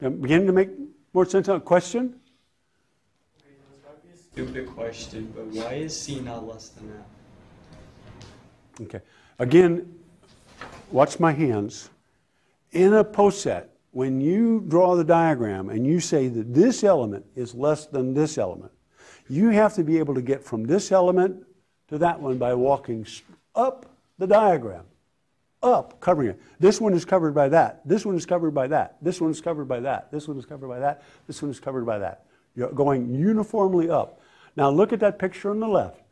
I'm beginning to make more sense. A question? This might be a stupid question, but why is C not less than F? Okay. Again, watch my hands. In a poset, when you draw the diagram and you say that this element is less than this element, you have to be able to get from this element to that one by walking up the diagram. Up, covering it. This one is covered by that. This one is covered by that. This one is covered by that. This one is covered by that. This one is covered by that. You're going uniformly up. Now look at that picture on the left.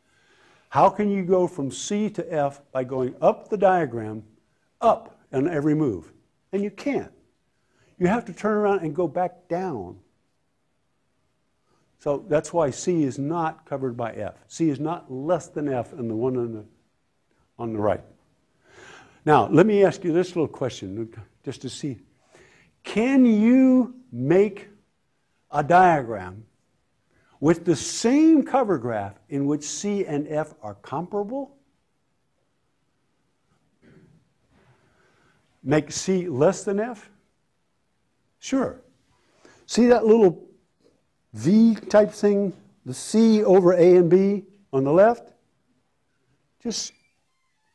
How can you go from C to F by going up the diagram, up on every move? And you can't. You have to turn around and go back down. So that's why C is not covered by F. C is not less than F in the one on the, on the right. Now, let me ask you this little question just to see. Can you make a diagram with the same cover graph in which C and F are comparable? Make C less than F? Sure. See that little V type thing, the C over A and B on the left? Just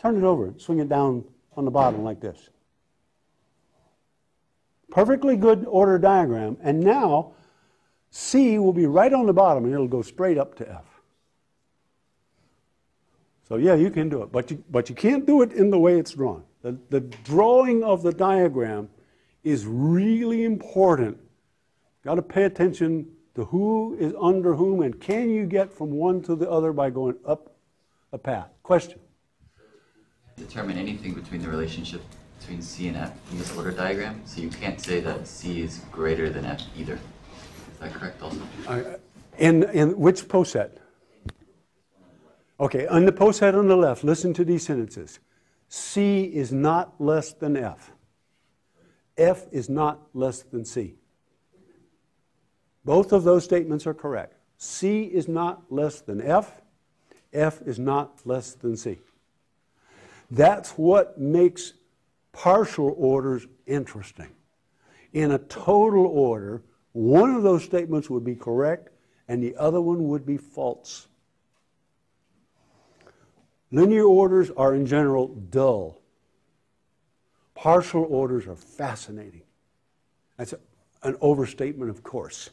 turn it over swing it down on the bottom like this. Perfectly good order diagram, and now C will be right on the bottom and it'll go straight up to F. So yeah, you can do it, but you, but you can't do it in the way it's drawn. The, the drawing of the diagram is really important. Got to pay attention to who is under whom and can you get from one to the other by going up a path. Question? Determine anything between the relationship between C and F in this order diagram, so you can't say that C is greater than F either. Is that correct also? I- In, in which poset? Okay, on the poset on the left, listen to these sentences. C is not less than F. F is not less than C. Both of those statements are correct. C is not less than F. F is not less than C. That's what makes partial orders interesting. In a total order, one of those statements would be correct and the other one would be false. Linear orders are in general dull. Partial orders are fascinating. That's an overstatement, of course.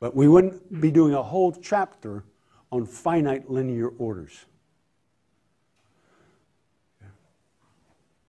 But we wouldn't be doing a whole chapter on finite linear orders.